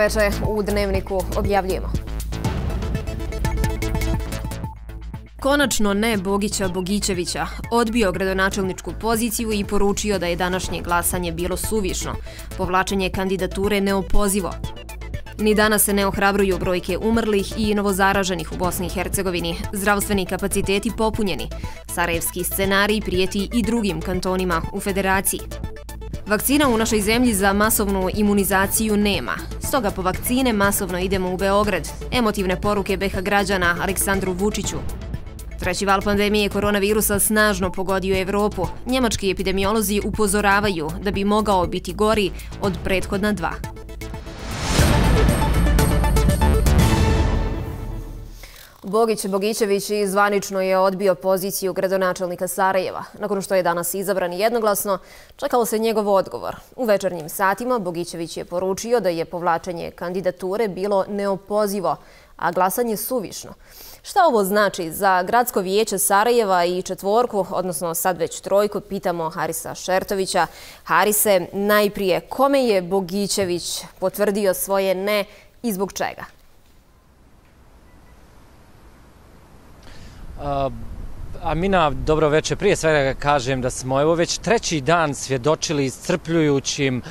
veče u Dnevniku objavljujemo. Konačno ne Bogića Bogićevića odbio gradonačelničku poziciju i poručio da je današnje glasanje bilo suvišno. Povlačenje kandidature neopozivo. Ni danas se ne ohrabruju brojke umrlih i novozaraženih u Bosni i Hercegovini. Zdravstveni kapaciteti popunjeni. Sarajevski scenarij prijeti i drugim kantonima u federaciji. Vakcina u našoj zemlji za masovnu imunizaciju nema. Stoga po vakcine masovno idemo u Beograd. Emotivne poruke BH građana Aleksandru Vučiću. Treći val pandemije koronavirusa snažno pogodio Evropu. Njemački epidemiolozi upozoravaju da bi mogao biti gori od prethodna dva. Bogić Bogićević zvanično je odbio poziciju gradonačelnika Sarajeva. Nakon što je danas izabran jednoglasno, čekalo se njegov odgovor. U večernjim satima Bogićević je poručio da je povlačenje kandidature bilo neopozivo, a glasanje suvišno. Šta ovo znači za gradsko vijeće Sarajeva i četvorku, odnosno sad već trojku, pitamo Harisa Šertovića. Harise, najprije, kome je Bogićević potvrdio svoje ne i zbog čega? Amina, dobro večer. Prije svega kažem da smo evo već treći dan svjedočili iscrpljujućim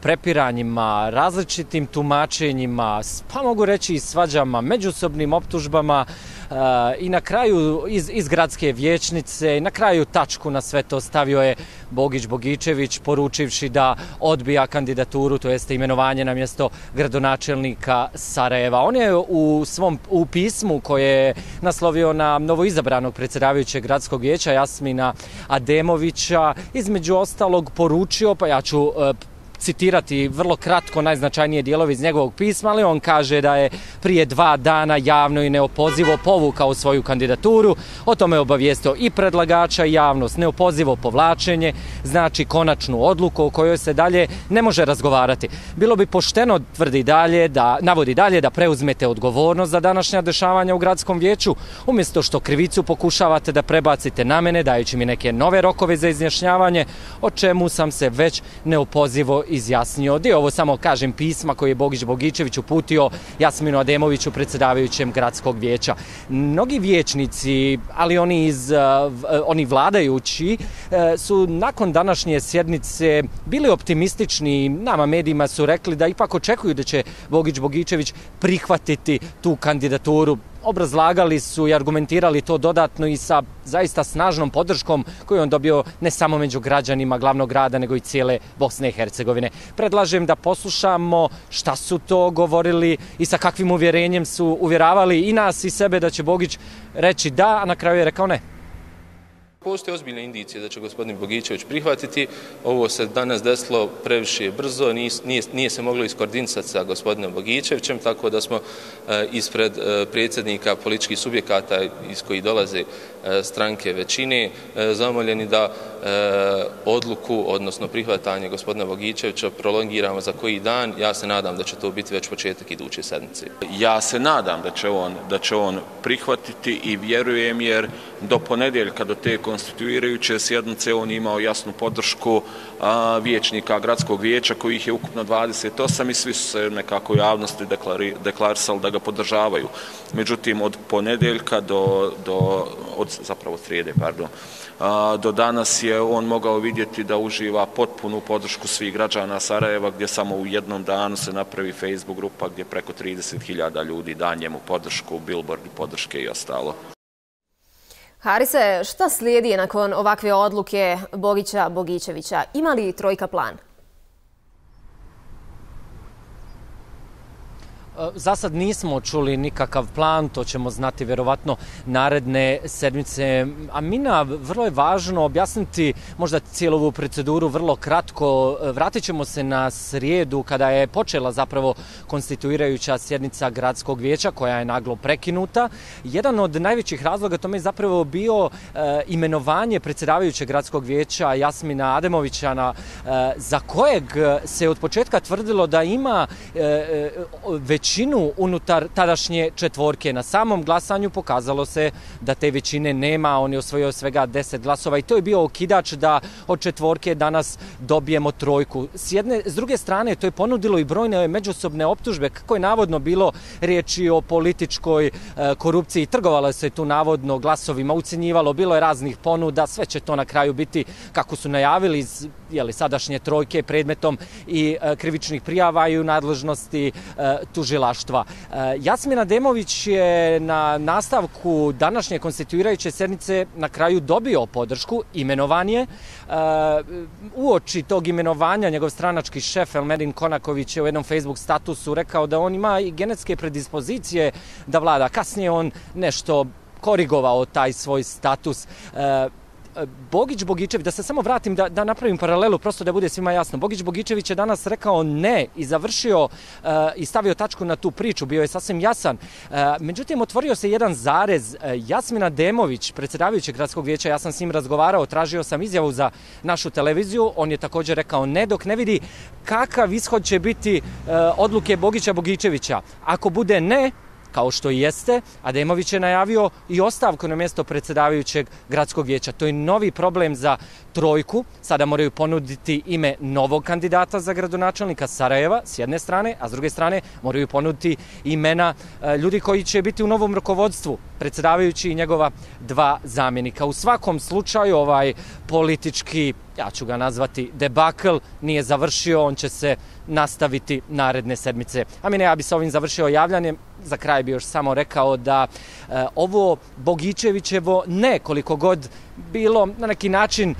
prepiranjima, različitim tumačenjima, pa mogu reći i svađama, međusobnim optužbama, i na kraju iz, iz gradske vječnice i na kraju tačku na sve to stavio je Bogić Bogičević poručivši da odbija kandidaturu, to jeste imenovanje na mjesto gradonačelnika Sarajeva. On je u svom u pismu koje je naslovio na novoizabranog predsjedavajućeg gradskog vijeća Jasmina Ademovića između ostalog poručio, pa ja ću e, citirati vrlo kratko najznačajnije dijelove iz njegovog pisma, ali on kaže da je prije dva dana javno i neopozivo povukao svoju kandidaturu. O tome je obavijestio i predlagača i javnost. Neopozivo povlačenje znači konačnu odluku o kojoj se dalje ne može razgovarati. Bilo bi pošteno, tvrdi dalje, da navodi dalje da preuzmete odgovornost za današnja dešavanja u gradskom vijeću, umjesto što krivicu pokušavate da prebacite na mene, dajući mi neke nove rokove za izjašnjavanje, o čemu sam se već neopozivo izjasnio. Dio ovo samo kažem pisma koje je Bogić Bogićević uputio Jasminu Ademoviću, predsedavajućem gradskog vijeća. Mnogi vijećnici, ali oni, iz, eh, eh, oni vladajući, eh, su nakon današnje sjednice bili optimistični. Nama medijima su rekli da ipak očekuju da će Bogić Bogićević prihvatiti tu kandidaturu obrazlagali su i argumentirali to dodatno i sa zaista snažnom podrškom koju on dobio ne samo među građanima glavnog grada, nego i cijele Bosne i Hercegovine. Predlažem da poslušamo šta su to govorili i sa kakvim uvjerenjem su uvjeravali i nas i sebe da će Bogić reći da, a na kraju je rekao ne. Postoje ozbiljne indicije da će gospodin Bogićević prihvatiti. Ovo se danas desilo previše brzo, nije, nije, nije se moglo iskoordinisati sa gospodinom Bogićevićem, tako da smo e, ispred e, predsjednika političkih subjekata iz koji dolaze e, stranke većine zamoljeni da odluku, odnosno prihvatanje gospodina Bogićevića prolongiramo za koji dan. Ja se nadam da će to biti već početak iduće sedmice. Ja se nadam da će on, da će on prihvatiti i vjerujem jer do ponedjeljka, do te konstituirajuće sjednice, on imao jasnu podršku a, vijećnika gradskog vijeća, kojih je ukupno 28 i svi su se nekako u javnosti deklari, deklarisali da ga podržavaju. Međutim, od ponedeljka do, do od zapravo srijede, pardon, a, do danas je on mogao vidjeti da uživa potpunu podršku svih građana Sarajeva, gdje samo u jednom danu se napravi Facebook grupa gdje preko 30.000 ljudi da njemu podršku, billboard podrške i ostalo. Harise, šta slijedi nakon ovakve odluke Bogića Bogićevića? Ima li trojka plan? E, za sad nismo čuli nikakav plan, to ćemo znati vjerovatno naredne sedmice. A Mina, vrlo je važno objasniti možda cijelu ovu proceduru vrlo kratko. E, vratit ćemo se na srijedu kada je počela zapravo konstituirajuća sjednica gradskog vijeća koja je naglo prekinuta. Jedan od najvećih razloga tome je zapravo bio e, imenovanje predsjedavajućeg gradskog vijeća Jasmina Ademovića na, e, za kojeg se od početka tvrdilo da ima e, e već većinu unutar tadašnje četvorke. Na samom glasanju pokazalo se da te većine nema, on je osvojio svega 10 glasova i to je bio okidač da od četvorke danas dobijemo trojku. S, jedne, s druge strane, to je ponudilo i brojne međusobne optužbe, kako je navodno bilo riječi o političkoj e, korupciji, trgovalo se tu navodno glasovima, ucenjivalo, bilo je raznih ponuda, sve će to na kraju biti, kako su najavili iz jeli, sadašnje trojke predmetom i e, krivičnih prijava i u nadležnosti e, tužilaštva. E, Jasmina Demović je na nastavku današnje konstituirajuće sednice na kraju dobio podršku, imenovan je. Uoči tog imenovanja njegov stranački šef Elmedin Konaković je u jednom Facebook statusu rekao da on ima i genetske predispozicije da vlada. Kasnije on nešto korigovao taj svoj status. Bogić Bogičević, da se samo vratim, da, da napravim paralelu, prosto da bude svima jasno. Bogić Bogičević je danas rekao ne i završio uh, i stavio tačku na tu priču, bio je sasvim jasan. Uh, međutim, otvorio se jedan zarez. Uh, Jasmina Demović, predsjedavajući gradskog vijeća, ja sam s njim razgovarao, tražio sam izjavu za našu televiziju, on je također rekao ne, dok ne vidi kakav ishod će biti uh, odluke Bogića Bogičevića. Ako bude ne, kao što i jeste, Ademović je najavio i ostavku na mjesto predsjedavajućeg gradskog vijeća. To je novi problem za trojku. Sada moraju ponuditi ime novog kandidata za gradonačelnika Sarajeva s jedne strane, a s druge strane moraju ponuditi imena e, ljudi koji će biti u novom rukovodstvu, predsjedavajući i njegova dva zamjenika. U svakom slučaju ovaj politički ja ću ga nazvati debakl, nije završio, on će se nastaviti naredne sedmice. A mi ja bi sa ovim završio javljanjem, za kraj bi još samo rekao da e, ovo Bogićevićevo ne koliko god bilo na neki način e,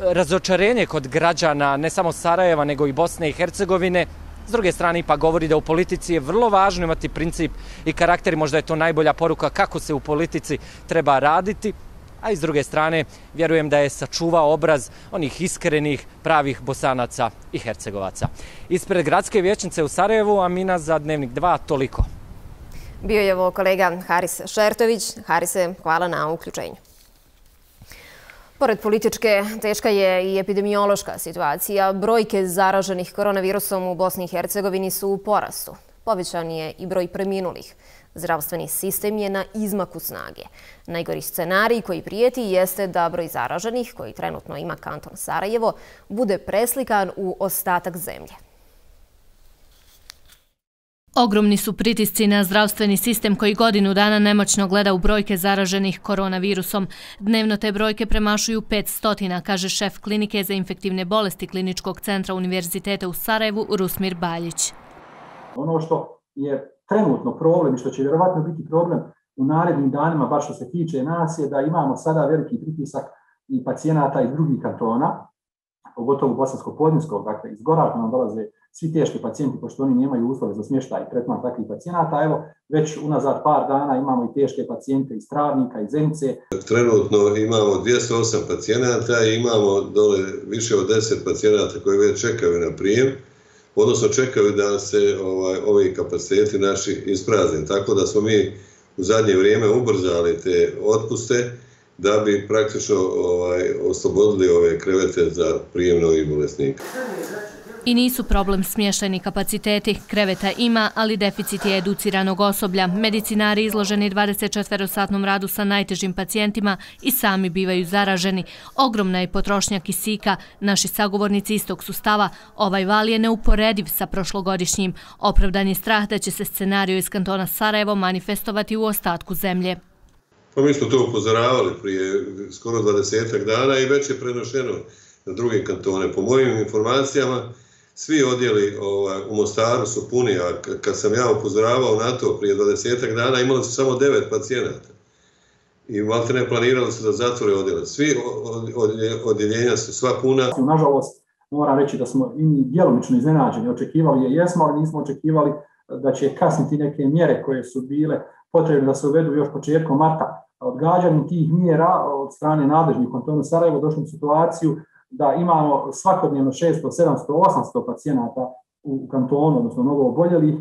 razočarenje kod građana ne samo Sarajeva nego i Bosne i Hercegovine, S druge strane pa govori da u politici je vrlo važno imati princip i karakter, možda je to najbolja poruka kako se u politici treba raditi, a iz druge strane vjerujem da je sačuvao obraz onih iskrenih pravih bosanaca i hercegovaca. Ispred gradske vječnice u Sarajevu, a mina za dnevnik 2, toliko. Bio je ovo kolega Haris Šertović. Harise, hvala na uključenju. Pored političke, teška je i epidemiološka situacija. Brojke zaraženih koronavirusom u Bosni i Hercegovini su u porastu. Povećan je i broj preminulih. Zdravstveni sistem je na izmaku snage. Najgori scenarij koji prijeti jeste da broj zaraženih, koji trenutno ima kanton Sarajevo, bude preslikan u ostatak zemlje. Ogromni su pritisci na zdravstveni sistem koji godinu dana nemoćno gleda u brojke zaraženih koronavirusom. Dnevno te brojke premašuju 500, kaže šef klinike za infektivne bolesti Kliničkog centra Univerziteta u Sarajevu, Rusmir Baljić. Ono što je trenutno problem i što će vjerovatno biti problem u narednim danima, baš što se tiče nas, je da imamo sada veliki pritisak i pacijenata iz drugih kantona, pogotovo Bosansko-Podinskog, dakle iz Goražna nam dolaze svi teški pacijenti, pošto oni nemaju uslove za smještaj i tretman takvih pacijenata. Evo, već unazad par dana imamo i teške pacijente iz Travnika, iz Zemce. Trenutno imamo 208 pacijenata i imamo dole više od 10 pacijenata koji već čekaju na prijem odnosno čekaju da se ovaj, ovi kapaciteti naši isprazni. Tako da smo mi u zadnje vrijeme ubrzali te otpuste da bi praktično ovaj, oslobodili ove krevete za prijem novih bolesnika. I nisu problem smještajni kapaciteti. Kreveta ima, ali deficit je educiranog osoblja. Medicinari izloženi 24-satnom radu sa najtežim pacijentima i sami bivaju zaraženi. Ogromna je potrošnja kisika. Naši sagovornici istog sustava. Ovaj val je neuporediv sa prošlogodišnjim. Opravdan je strah da će se scenario iz kantona Sarajevo manifestovati u ostatku zemlje. Pa mi smo to upozoravali prije skoro 20 dana i već je prenošeno na druge kantone. Po mojim informacijama, svi odjeli ovaj, u Mostaru su puni, a kad sam ja upozoravao na to prije 20 dana, imali su samo 9 pacijenata. I malte ne planirali su da zatvore odjele. Svi odjeljenja su sva puna. Nažalost, moram reći da smo i djelomično iznenađeni. Očekivali je jesmo, ali nismo očekivali da će kasniti neke mjere koje su bile potrebne da se uvedu još početkom marta. Odgađanjem tih mjera od strane nadležnih kontona Sarajevo došli u situaciju da imamo svakodnevno 600, 700, 800 pacijenata u kantonu, odnosno novo oboljelih.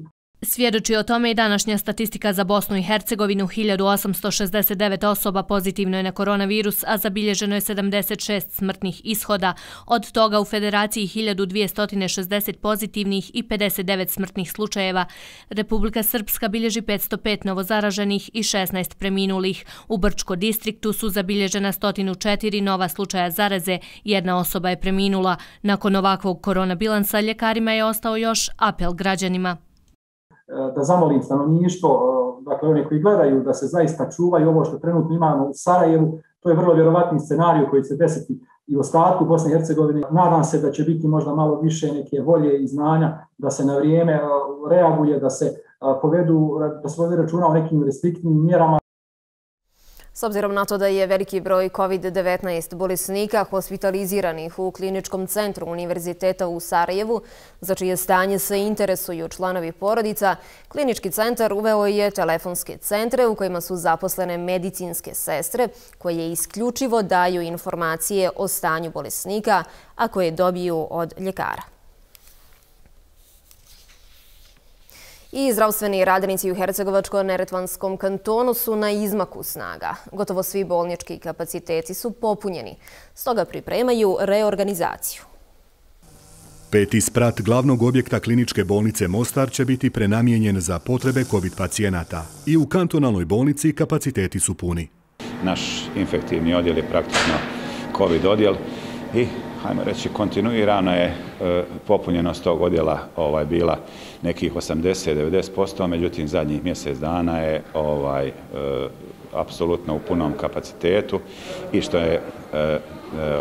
Svjedoči o tome i današnja statistika za Bosnu i Hercegovinu. 1869 osoba pozitivno je na koronavirus, a zabilježeno je 76 smrtnih ishoda. Od toga u federaciji 1260 pozitivnih i 59 smrtnih slučajeva. Republika Srpska bilježi 505 novozaraženih i 16 preminulih. U Brčko distriktu su zabilježena 104 nova slučaja zaraze. Jedna osoba je preminula. Nakon ovakvog koronabilansa ljekarima je ostao još apel građanima. E, da zamolim stanovništvo, e, dakle oni koji gledaju da se zaista čuvaju ovo što trenutno imamo u Sarajevu, to je vrlo vjerovatni scenarij koji se desiti i u ostatku Bosne i Hercegovine. Nadam se da će biti možda malo više neke volje i znanja da se na vrijeme e, reaguje, da se povedu, da se vode računa o nekim restriktnim mjerama S obzirom na to da je veliki broj COVID-19 bolesnika hospitaliziranih u kliničkom centru Univerziteta u Sarajevu, za čije stanje se interesuju članovi porodica, klinički centar uveo je telefonske centre u kojima su zaposlene medicinske sestre koje isključivo daju informacije o stanju bolesnika, a koje dobiju od ljekara. I zdravstveni radnici u Hercegovačko-Neretvanskom kantonu su na izmaku snaga. Gotovo svi bolnički kapaciteti su popunjeni. Stoga pripremaju reorganizaciju. Peti sprat glavnog objekta kliničke bolnice Mostar će biti prenamijenjen za potrebe COVID pacijenata. I u kantonalnoj bolnici kapaciteti su puni. Naš infektivni odjel je praktično COVID odjel i hajmo reći, kontinuirano je e, popunjenost tog odjela ovaj, bila nekih 80-90%, međutim, zadnjih mjesec dana je ovaj, e, apsolutno u punom kapacitetu i što je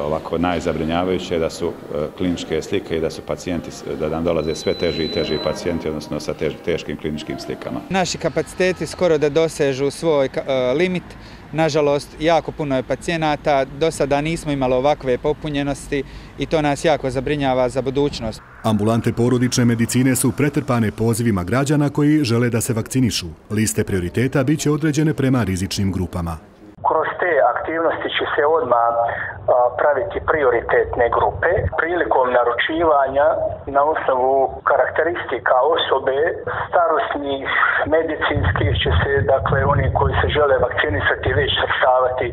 ovako najzabrinjavajuće da su kliničke slike i da su pacijenti, da nam dolaze sve teži i teži pacijenti, odnosno sa teškim kliničkim slikama. Naši kapaciteti skoro da dosežu svoj limit, Nažalost, jako puno je pacijenata, do sada nismo imali ovakve popunjenosti i to nas jako zabrinjava za budućnost. Ambulante porodične medicine su pretrpane pozivima građana koji žele da se vakcinišu. Liste prioriteta biće određene prema rizičnim grupama kroz te aktivnosti će se odmah praviti prioritetne grupe. Prilikom naručivanja na osnovu karakteristika osobe starostnih, medicinskih će se, dakle, oni koji se žele vakcinisati već srstavati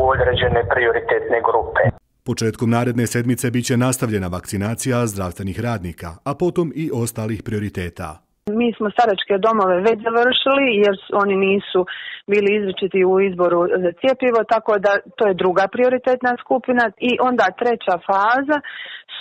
u određene prioritetne grupe. Početkom naredne sedmice biće nastavljena vakcinacija zdravstvenih radnika, a potom i ostalih prioriteta. Mi smo staračke domove već završili jer oni nisu bili izričiti u izboru za cijepivo, tako da to je druga prioritetna skupina i onda treća faza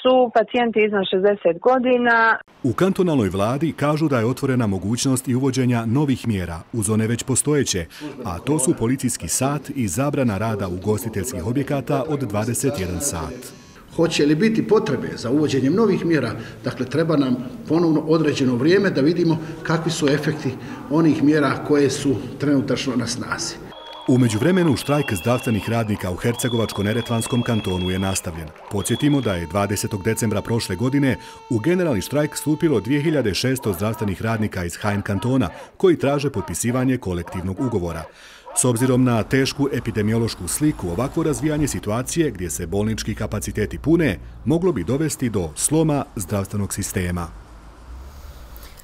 su pacijenti iznad 60 godina. U kantonalnoj vladi kažu da je otvorena mogućnost i uvođenja novih mjera uz one već postojeće, a to su policijski sat i zabrana rada ugostiteljskih objekata od 21 sat. Hoće li biti potrebe za uvođenjem novih mjera, dakle treba nam ponovno određeno vrijeme da vidimo kakvi su efekti onih mjera koje su trenutačno na snazi. Umeđu vremenu štrajk zdravstvenih radnika u Hercegovačko-Neretvanskom kantonu je nastavljen. Podsjetimo da je 20. decembra prošle godine u generalni štrajk stupilo 2600 zdravstvenih radnika iz Hajn kantona koji traže potpisivanje kolektivnog ugovora. S obzirom na tešku epidemiološku sliku, ovakvo razvijanje situacije gdje se bolnički kapaciteti pune, moglo bi dovesti do sloma zdravstvenog sistema.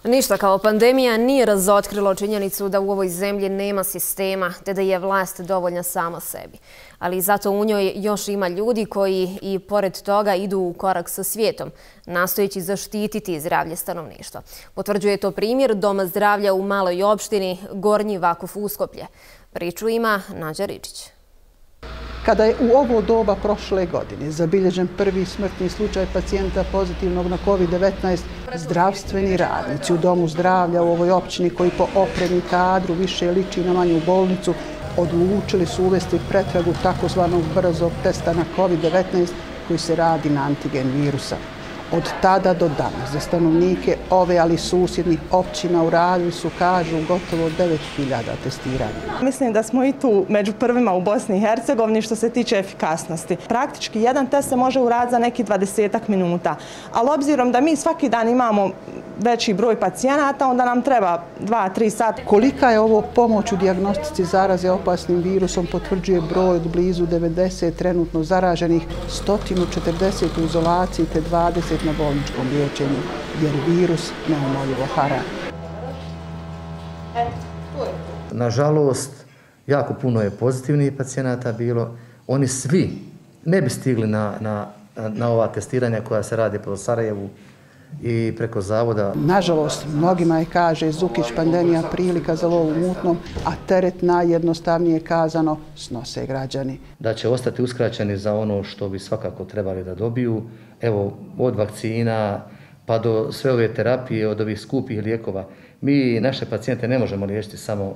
Ništa kao pandemija nije razotkrilo činjenicu da u ovoj zemlji nema sistema, te da je vlast dovoljna sama sebi. Ali zato u njoj još ima ljudi koji i pored toga idu u korak sa svijetom, nastojeći zaštititi zdravlje stanovništva. Potvrđuje to primjer Doma zdravlja u maloj opštini Gornji Vakuf Uskoplje. Priču ima Nađa Ričić. Kada je u ovo doba prošle godine zabilježen prvi smrtni slučaj pacijenta pozitivnog na COVID-19, zdravstveni radnici u Domu zdravlja u ovoj općini koji po opremi kadru više liči na manju bolnicu, odlučili su uvesti pretragu takozvanog brzog testa na COVID-19 koji se radi na antigen virusa od tada do danas za stanovnike ove, ali susjednih općina u Ralju su, kažu, gotovo 9000 testiranja. Mislim da smo i tu među prvima u Bosni i Hercegovini što se tiče efikasnosti. Praktički jedan test se može uraditi za neki 20 minuta, ali obzirom da mi svaki dan imamo veći broj pacijenata, onda nam treba 2-3 sata. Kolika je ovo pomoć u diagnostici zaraze opasnim virusom potvrđuje broj od blizu 90 trenutno zaraženih, 140 u izolaciji te 20 na bolničkom liječenju, jer virus neumoljivo hara. Nažalost, jako puno je pozitivnih pacijenata bilo. Oni svi ne bi stigli na, na, na ova testiranja koja se radi po Sarajevu, i preko zavoda. Nažalost, mnogima je kaže Zukić pandemija prilika za lovu mutnom, a teret najjednostavnije kazano snose građani. Da će ostati uskraćeni za ono što bi svakako trebali da dobiju, evo od vakcina pa do sve ove terapije, od ovih skupih lijekova. Mi naše pacijente ne možemo liječiti samo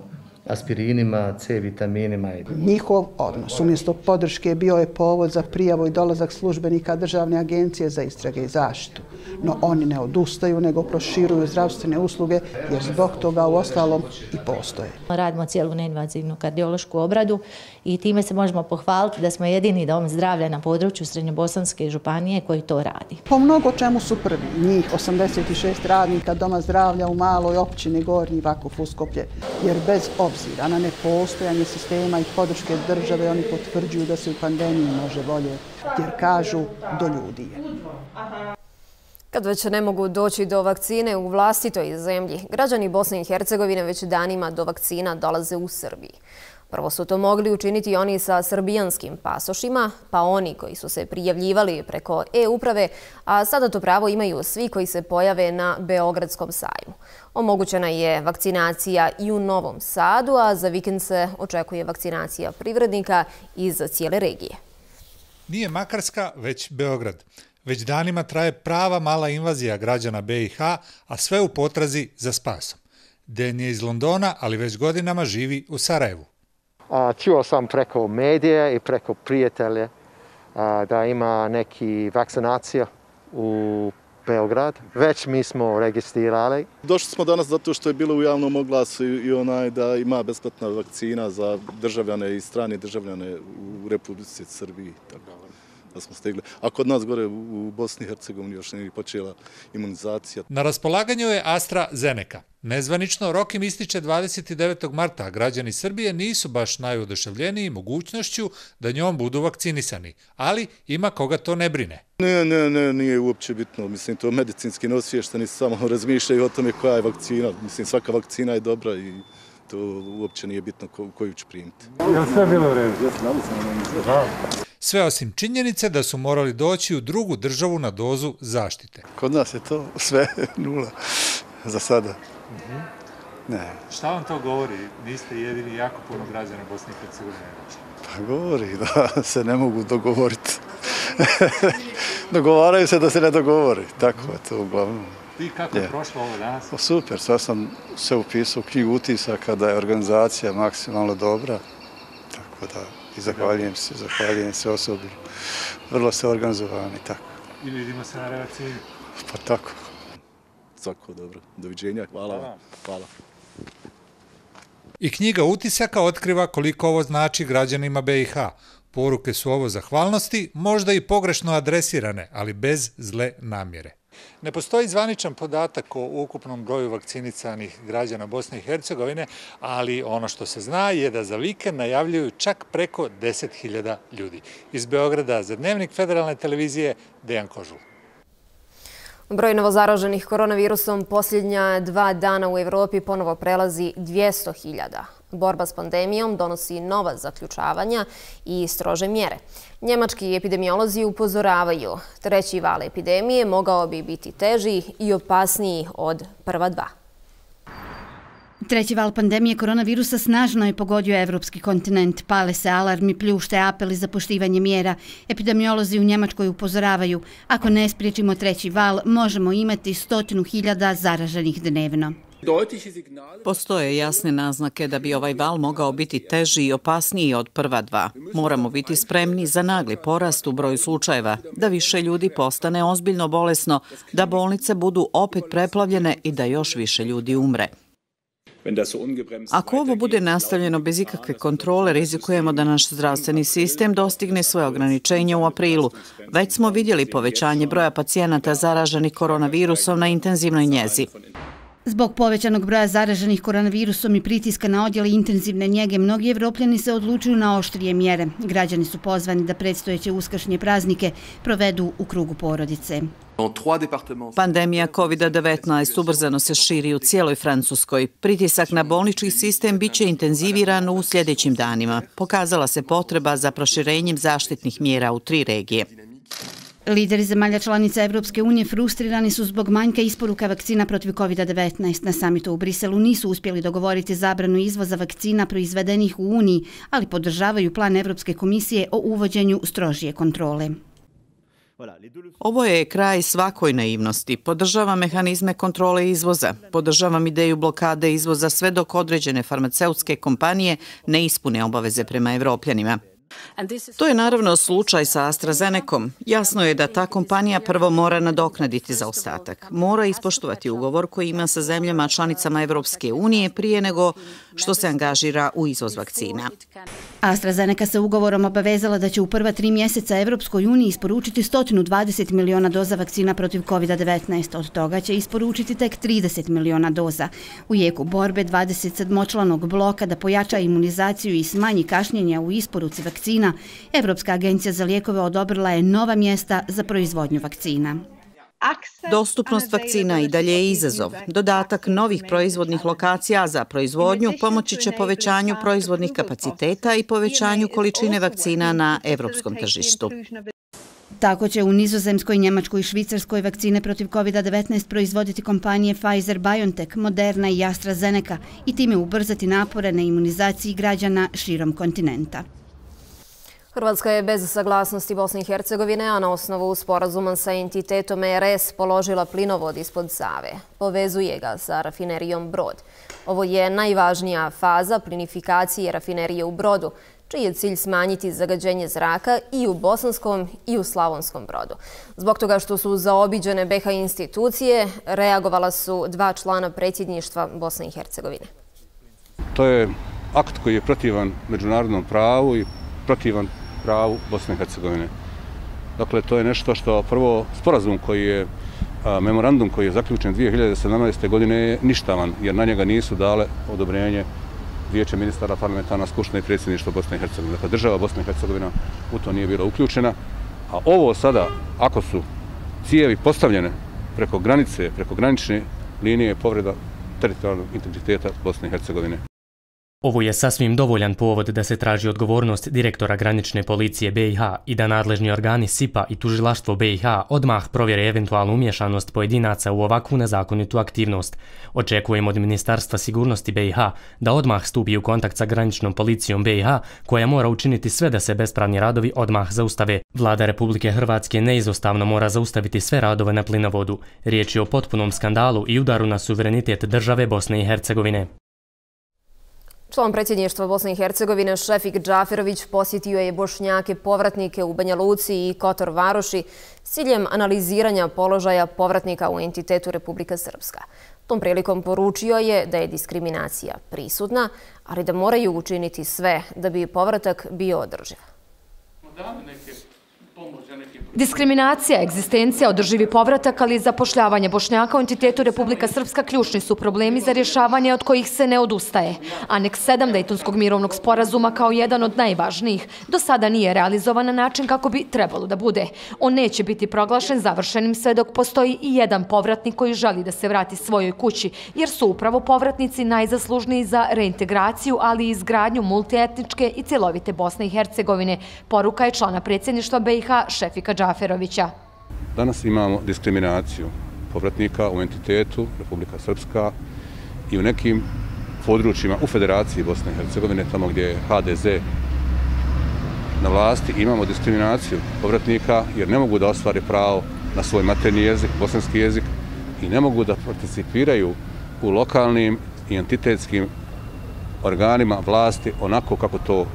aspirinima, C vitaminima. Njihov odnos umjesto podrške bio je povod za prijavu i dolazak službenika Državne agencije za istrage i zaštitu. No oni ne odustaju, nego proširuju zdravstvene usluge, jer zbog toga u ostalom i postoje. Radimo cijelu neinvazivnu kardiološku obradu i time se možemo pohvaliti da smo jedini dom zdravlja na području Srednjobosanske županije koji to radi. Po mnogo čemu su prvi, njih 86 radnika doma zdravlja u maloj općini Gornji Vakuf Uskoplje, jer bez obzira na nepostojanje sistema i podrške države, oni potvrđuju da se u pandemiji može bolje, jer kažu do ljudi je. Kad već ne mogu doći do vakcine u vlastitoj zemlji, građani Bosne i Hercegovine već danima do vakcina dolaze u Srbiji. Prvo su to mogli učiniti oni sa srbijanskim pasošima, pa oni koji su se prijavljivali preko e-uprave, a sada to pravo imaju svi koji se pojave na Beogradskom sajmu. Omogućena je vakcinacija i u Novom Sadu, a za vikend se očekuje vakcinacija privrednika iz cijele regije. Nije Makarska, već Beograd. Već danima traje prava mala invazija građana BiH, a sve u potrazi za spasom. Den je iz Londona, ali već godinama živi u Sarajevu. Čuo sam preko medije i preko prijatelje da ima neki vakcinacija u Beograd. Već mi smo registrirali. Došli smo danas zato što je bilo u javnom oglasu i onaj da ima besplatna vakcina za državljane i strane državljane u Republici Srbiji. Tako da smo stigli. A kod nas gore u Bosni i Hercegovini još nije počela imunizacija. Na raspolaganju je AstraZeneca. Nezvanično, rok im ističe 29. marta, a građani Srbije nisu baš najudoševljeniji mogućnošću da njom budu vakcinisani, ali ima koga to ne brine. Ne, ne, ne, nije uopće bitno. Mislim, to medicinski nosvješteni samo razmišljaju o tome koja je vakcina. Mislim, svaka vakcina je dobra i to uopće nije bitno koju ću primiti. Je li sve bilo u redu? Sve osim činjenice da su morali doći u drugu državu na dozu zaštite. Kod nas je to sve nula za sada. Ne. Šta vam to govori? Niste jedini jako puno građana Bosne i Hercegovine. Pa govori da se ne mogu dogovoriti. Dogovaraju se da se ne dogovori. Tako je to uglavnom. I kako je prošlo ovo danas? Super, sad sam se upisao u knjigu utisaka da je organizacija maksimalno dobra. Tako da, i zahvaljujem se, zahvaljujem se osobi. Vrlo se organizovani, tako. I vidimo se na relaciji. Pa tako. Svako dobro. Doviđenja, hvala vam. Hvala. I knjiga utisaka otkriva koliko ovo znači građanima BiH. Poruke su ovo zahvalnosti, možda i pogrešno adresirane, ali bez zle namjere. Ne postoji zvaničan podatak o ukupnom broju vakcinicanih građana Bosne i Hercegovine, ali ono što se zna je da za vikend najavljuju čak preko 10.000 ljudi. Iz Beograda za dnevnik federalne televizije Dejan Kožul. Broj novozaraženih koronavirusom posljednja dva dana u Evropi ponovo prelazi 200.000. Borba s pandemijom donosi nova zaključavanja i strože mjere. Njemački epidemiolozi upozoravaju, treći val epidemije mogao bi biti teži i opasniji od prva dva. Treći val pandemije koronavirusa snažno je pogodio evropski kontinent. Pale se alarmi, pljušte apeli za poštivanje mjera. Epidemiolozi u Njemačkoj upozoravaju, ako ne spriječimo treći val, možemo imati stotinu hiljada zaraženih dnevno. Postoje jasne naznake da bi ovaj val mogao biti teži i opasniji od prva dva. Moramo biti spremni za nagli porast u broju slučajeva, da više ljudi postane ozbiljno bolesno, da bolnice budu opet preplavljene i da još više ljudi umre. Ako ovo bude nastavljeno bez ikakve kontrole, rizikujemo da naš zdravstveni sistem dostigne svoje ograničenje u aprilu. Već smo vidjeli povećanje broja pacijenata zaraženih koronavirusom na intenzivnoj njezi. Zbog povećanog broja zaraženih koronavirusom i pritiska na odjele intenzivne njege, mnogi evropljani se odlučuju na oštrije mjere. Građani su pozvani da predstojeće uskašnje praznike provedu u krugu porodice. Pandemija COVID-19 ubrzano se širi u cijeloj Francuskoj. Pritisak na bolnički sistem biće intenziviran u sljedećim danima. Pokazala se potreba za proširenjem zaštitnih mjera u tri regije. Lideri zemalja članica Evropske unije frustrirani su zbog manjka isporuka vakcina protiv COVID-19. Na samitu u Briselu nisu uspjeli dogovoriti zabranu izvoza vakcina proizvedenih u Uniji, ali podržavaju plan Evropske komisije o uvođenju strožije kontrole. Ovo je kraj svakoj naivnosti. Podržavam mehanizme kontrole izvoza. Podržavam ideju blokade izvoza sve dok određene farmaceutske kompanije ne ispune obaveze prema evropljanima. To je naravno slučaj sa AstraZenecom. Jasno je da ta kompanija prvo mora nadoknaditi za ostatak. Mora ispoštovati ugovor koji ima sa zemljama članicama Evropske unije prije nego što se angažira u izvoz vakcina. AstraZeneca se ugovorom obavezala da će u prva tri mjeseca Evropskoj uniji isporučiti 120 miliona doza vakcina protiv COVID-19. Od toga će isporučiti tek 30 miliona doza. U jeku borbe 27-članog bloka da pojača imunizaciju i smanji kašnjenja u isporuci vakcina, Evropska agencija za lijekove odobrila je nova mjesta za proizvodnju vakcina. Dostupnost vakcina i dalje je izazov. Dodatak novih proizvodnih lokacija za proizvodnju pomoći će povećanju proizvodnih kapaciteta i povećanju količine vakcina na evropskom tržištu. Tako će u Nizozemskoj, Njemačkoj i Švicarskoj vakcine protiv COVID-19 proizvoditi kompanije Pfizer-BioNTech, Moderna i AstraZeneca i time ubrzati napore na imunizaciji građana širom kontinenta. Hrvatska je bez saglasnosti Bosne i Hercegovine, a na osnovu sporazuma sa entitetom ERS položila plinovod ispod Save. Povezuje ga sa rafinerijom Brod. Ovo je najvažnija faza plinifikacije rafinerije u Brodu, čiji je cilj smanjiti zagađenje zraka i u Bosanskom i u Slavonskom Brodu. Zbog toga što su zaobiđene BH institucije, reagovala su dva člana predsjedništva Bosne i Hercegovine. To je akt koji je protivan međunarodnom pravu i protivan pravu Bosne i Hercegovine. Dakle, to je nešto što prvo sporazum koji je, memorandum koji je zaključen 2017. godine je ništavan, jer na njega nisu dale odobrenje vijeće ministara parlamentarna skušna i predsjedništvo Bosne i Hercegovine. Dakle, država Bosne i Hercegovina u to nije bila uključena. A ovo sada, ako su cijevi postavljene preko granice, preko granične linije povreda teritorijalnog integriteta Bosne i Hercegovine. Ovo je sasvim dovoljan povod da se traži odgovornost direktora granične policije BiH i da nadležni organi SIPA i tužilaštvo BiH odmah provjere eventualnu umješanost pojedinaca u ovakvu nezakonitu aktivnost. Očekujemo od Ministarstva sigurnosti BiH da odmah stupi u kontakt sa graničnom policijom BiH koja mora učiniti sve da se bespravni radovi odmah zaustave. Vlada Republike Hrvatske neizostavno mora zaustaviti sve radove na plinovodu. Riječ je o potpunom skandalu i udaru na suverenitet države Bosne i Hercegovine. Član predsjedništva Bosne i Hercegovine Šefik Džaferović posjetio je bošnjake povratnike u Banja Luci i Kotor Varoši s ciljem analiziranja položaja povratnika u entitetu Republika Srpska. Tom prilikom poručio je da je diskriminacija prisutna, ali da moraju učiniti sve da bi povratak bio održiv. Diskriminacija, egzistencija, održivi povratak, ali i zapošljavanje Bošnjaka u entitetu Republika Srpska ključni su problemi za rješavanje od kojih se ne odustaje. Aneks 7 Dejtonskog mirovnog sporazuma kao jedan od najvažnijih do sada nije realizovan na način kako bi trebalo da bude. On neće biti proglašen završenim sve dok postoji i jedan povratnik koji želi da se vrati svojoj kući, jer su upravo povratnici najzaslužniji za reintegraciju, ali i izgradnju multietničke i cjelovite Bosne i Hercegovine. Poruka je člana predsjedništva BiH Šefika Džaferovića. Danas imamo diskriminaciju povratnika u entitetu Republika Srpska i u nekim područjima u Federaciji Bosne i Hercegovine, tamo gdje je HDZ na vlasti, imamo diskriminaciju povratnika jer ne mogu da ostvari pravo na svoj materni jezik, bosanski jezik i ne mogu da participiraju u lokalnim i entitetskim organima vlasti onako kako to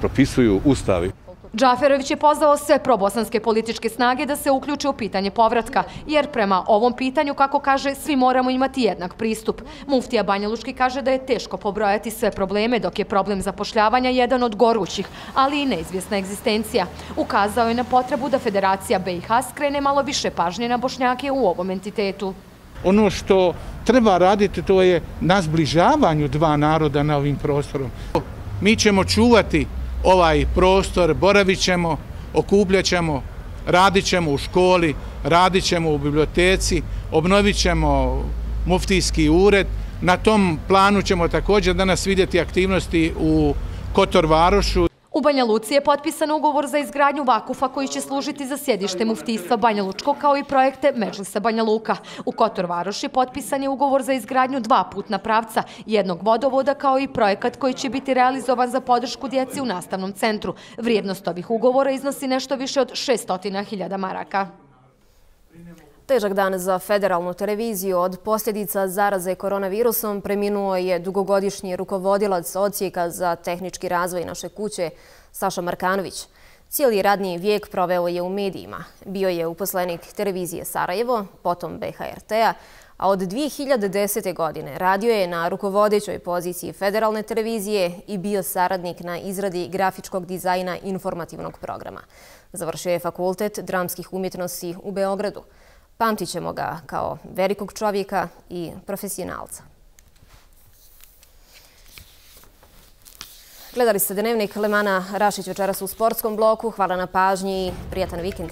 propisuju ustavi. Džaferović je pozvao sve probosanske političke snage da se uključe u pitanje povratka, jer prema ovom pitanju, kako kaže, svi moramo imati jednak pristup. Muftija Banja Lučki kaže da je teško pobrojati sve probleme, dok je problem zapošljavanja jedan od gorućih, ali i neizvjesna egzistencija. Ukazao je na potrebu da Federacija BiH skrene malo više pažnje na bošnjake u ovom entitetu. Ono što treba raditi to je na zbližavanju dva naroda na ovim prostorom. Mi ćemo čuvati ovaj prostor, boravit ćemo, okupljat ćemo, radit ćemo u školi, radit ćemo u biblioteci, obnovit ćemo muftijski ured. Na tom planu ćemo također danas vidjeti aktivnosti u Kotor Varošu. U Banja Luci je potpisan ugovor za izgradnju vakufa koji će služiti za sjedište muftijstva Banja Lučko kao i projekte Međlisa Banja Luka. U Kotor Varoši potpisan je ugovor za izgradnju dva putna pravca, jednog vodovoda kao i projekat koji će biti realizovan za podršku djeci u nastavnom centru. Vrijednost ovih ugovora iznosi nešto više od 600.000 maraka. Težak dan za federalnu televiziju od posljedica zaraze koronavirusom preminuo je dugogodišnji rukovodilac ocijeka za tehnički razvoj naše kuće Saša Markanović. Cijeli radni vijek proveo je u medijima. Bio je uposlenik televizije Sarajevo, potom BHRT-a, a od 2010. godine radio je na rukovodećoj poziciji federalne televizije i bio saradnik na izradi grafičkog dizajna informativnog programa. Završio je fakultet dramskih umjetnosti u Beogradu. Pamtit ćemo ga kao velikog čovjeka i profesionalca. Gledali ste dnevnik Lemana Rašić večeras u sportskom bloku. Hvala na pažnji i prijatan vikend.